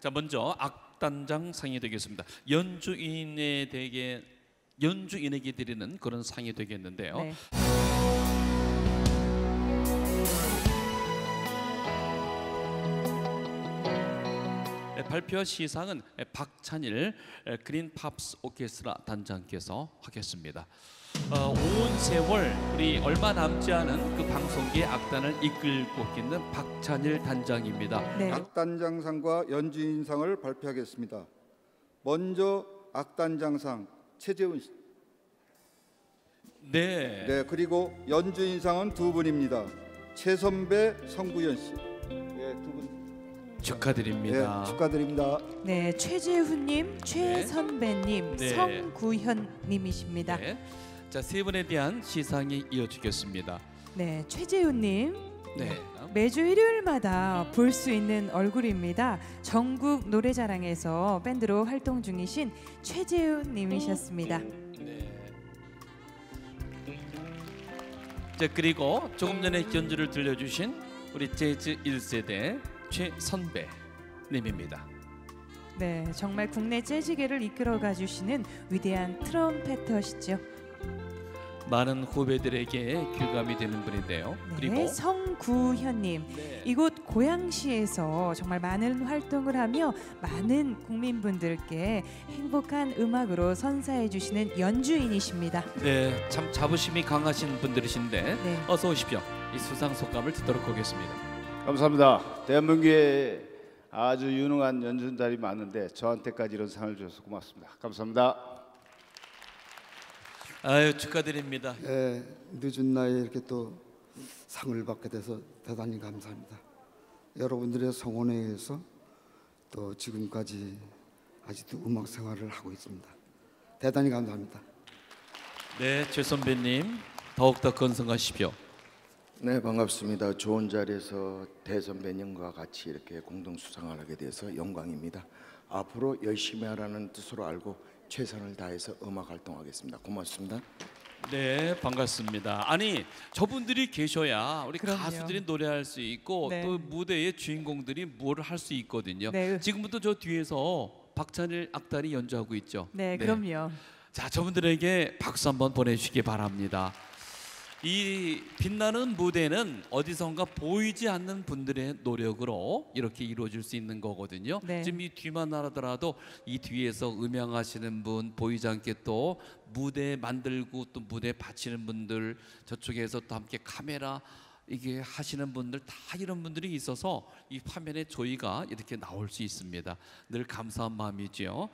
자 먼저 악단장 상이 되겠습니다. 연주인에 대게 연주인에게 드리는 그런 상이 되겠는데요. 네. 발표 시상은 박찬일 그린 팝스 오케스트라 단장께서 하겠습니다. 어, 온 세월 우리 얼마 남지 않은 그 방송계 악단을 이끌고 있는 박찬일 단장입니다. 네. 악단장상과 연주인상을 발표하겠습니다. 먼저 악단장상 최재훈 씨. 네. 네, 그리고 연주인상은 두 분입니다. 최선배, 성구현 씨. 축하드립니다. 예, 축하드립니다. 네, 최재훈님, 최선배님, 네. 성구현님이십니다. 네. 네. 자, 세 분에 대한 시상이 이어지겠습니다. 최재훈님. 네. 매주 일요일마다 볼 수 있는 얼굴입니다. 전국 노래자랑에서 밴드로 활동 중이신 최재훈님이셨습니다. 네. 자, 그리고 조금 전에 연주를 들려주신 우리 재즈 1세대 최선배 님입니다. 네, 정말 국내 재즈계를 이끌어가 주시는 위대한 트럼페터시죠. 많은 후배들에게 교감이 되는 분인데요. 네, 그리고 성구현님. 네. 이곳 고양시에서 정말 많은 활동을 하며 많은 국민분들께 행복한 음악으로 선사해 주시는 연주인이십니다. 네, 참 자부심이 강하신 분들이신데 네. 어서 오십시오. 이 수상 소감을 듣도록 하겠습니다. 감사합니다. 대한민국에 아주 유능한 연주자들이 많은데 저한테까지 이런 상을 주셔서 고맙습니다. 감사합니다. 아유 축하드립니다. 예, 늦은 나이에 이렇게 또 상을 받게 돼서 대단히 감사합니다. 여러분들의 성원에 의해서 또 지금까지 아직도 음악 생활을 하고 있습니다. 대단히 감사합니다. 네, 최 선배님 더욱더 건승하십시오. 네 반갑습니다. 좋은 자리에서 대선배님과 같이 이렇게 공동 수상을 하게 돼서 영광입니다. 앞으로 열심히 하라는 뜻으로 알고 최선을 다해서 음악 활동하겠습니다. 고맙습니다. 네, 반갑습니다. 아니 저분들이 계셔야 우리 그럼요. 가수들이 노래할 수 있고 네. 또 무대의 주인공들이 뭘할수 있거든요. 네. 지금부터 저 뒤에서 박찬일 악단이 연주하고 있죠. 네, 그럼요. 자, 저분들에게 박수 한번 보내주시기 바랍니다. 이 빛나는 무대는 어디선가 보이지 않는 분들의 노력으로 이렇게 이루어질 수 있는 거거든요. 네. 지금 이 뒤만 하더라도 이 뒤에서 음향하시는 분 보이지 않게 또 무대 만들고 또 무대 바치는 분들 저쪽에서 또 함께 카메라 이게 하시는 분들 다 이런 분들이 있어서 이 화면에 저희가 이렇게 나올 수 있습니다. 늘 감사한 마음이지요.